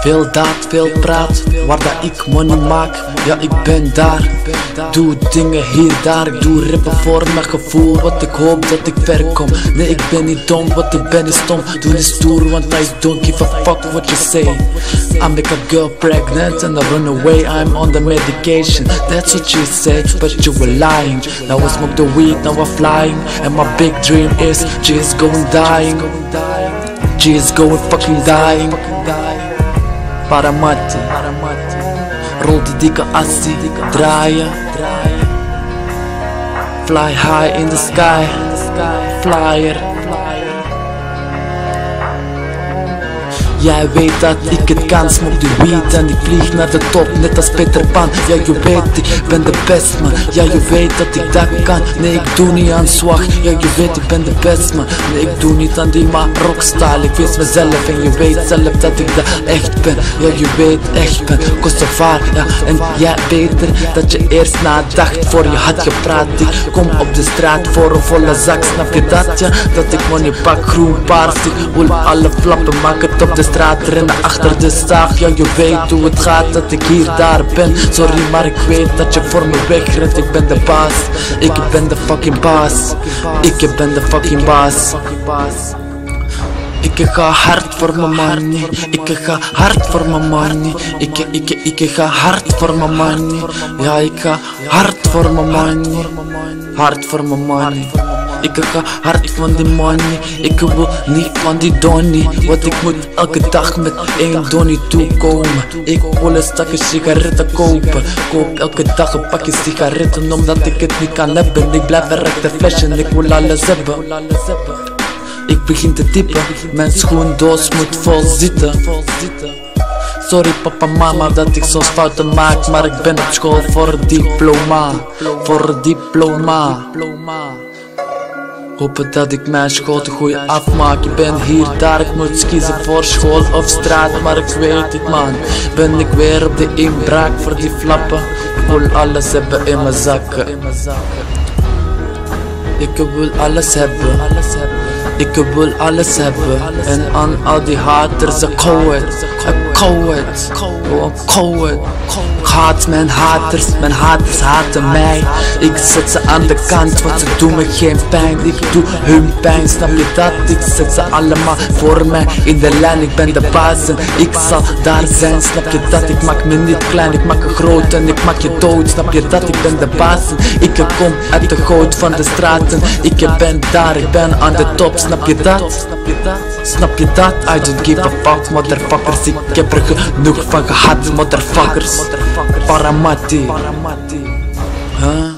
Veel daad, veel praat, waar dat ik money maak, ja ik ben daar. Doe dingen hier, daar, ik doe rippen voor mijn gevoel Wat ik hoop dat ik ver kom. Nee ik ben niet dom, wat ik ben is stom. Doe niet stoer, want I don't give a fuck what you say. I make a girl pregnant and I run away. I'm on the medication, that's what you say But you were lying, now I smoke the weed, now I'm flying. And my big dream is, just going dying. Just going fucking dying Para mate Rol die dikke assie, draaien. Fly high in the sky, flyer Jij weet dat ik het kan, smoke de weed en ik vlieg naar de top, net als Peter Pan. Ja je weet, ik ben de best man, ja je weet dat ik dat kan. Nee ik doe niet aan zwak, ja je weet ik ben de best man. Nee ik doe niet aan die rockstyle, ik wees mezelf En je weet zelf dat ik dat echt ben, ja je weet echt ben. Kosovaar, ja. En jij beter dat je eerst nadacht voor je had gepraat. Ik kom op de straat voor een volle zak, snap je dat ja? Dat ik money pak, groen, paars, ik wil alle flappen, maak het op de straat rennen achter de zaag. Ja je weet hoe het gaat dat ik hier daar ben. Sorry maar ik weet dat je voor me wegrent Ik ben de baas, ik ben de fucking baas. Ik ben de fucking baas. Ik ga hard voor mijn money, ik ga hard voor mijn money. Ik, ik, ik ga hard voor mijn money. Ja ik ga hard voor mijn money. Hard voor mijn money ik ga hard van die money. Ik wil niet van die donnie. Want ik moet elke dag met één donnie toekomen. Ik wil een stakje sigaretten kopen. Koop elke dag een pakje sigaretten Omdat ik het niet kan hebben. Ik blijf de en ik wil alles hebben. Ik begin te typen Mijn schoendoos moet vol zitten. Sorry papa mama dat ik zo'n fouten maak Maar ik ben op school voor diploma. Voor diploma Hopen dat ik mijn school te goed afmaak. Ik ben hier, daar, ik moet kiezen voor school of straat Maar ik weet het man, ben ik weer op de inbraak voor die flappen? Ik wil alles hebben in mijn zakken. Ik wil alles hebben. Ik wil alles hebben. En aan al die haters, coward Een coward Oh, een coward haat mijn haters, mijn haters haten mij Ik zet ze aan de kant, want ze doen me geen pijn Ik doe hun pijn, snap je dat? Ik zet ze allemaal voor mij in de lijn Ik ben de baas ik zal daar zijn, snap je dat? Ik maak me niet klein, ik maak je groot en ik maak je dood Snap je dat? Ik ben de baas ik kom uit de goot van de straten Ik ben daar, ik ben aan de top, snap je dat? Snap je dat? I don't give a fuck, motherfuckers Ik heb er genoeg van gehad, motherfuckers. Paramati. Huh?